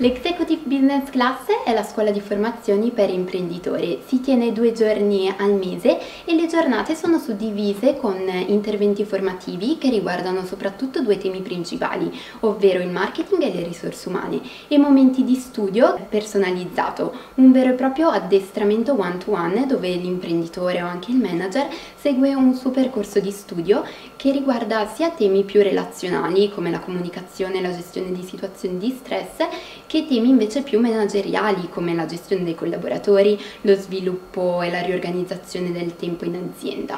L'Executive Business Class è la scuola di formazioni per imprenditori, si tiene due giorni al mese e le giornate sono suddivise con interventi formativi che riguardano soprattutto due temi principali, ovvero il marketing e le risorse umane e momenti di studio personalizzato, un vero e proprio addestramento one-to-one -one dove l'imprenditore o anche il manager segue un suo percorso di studio che riguarda sia temi più relazionali come la comunicazione e la gestione di situazioni di stress che temi invece più manageriali come la gestione dei collaboratori, lo sviluppo e la riorganizzazione del tempo in azienda.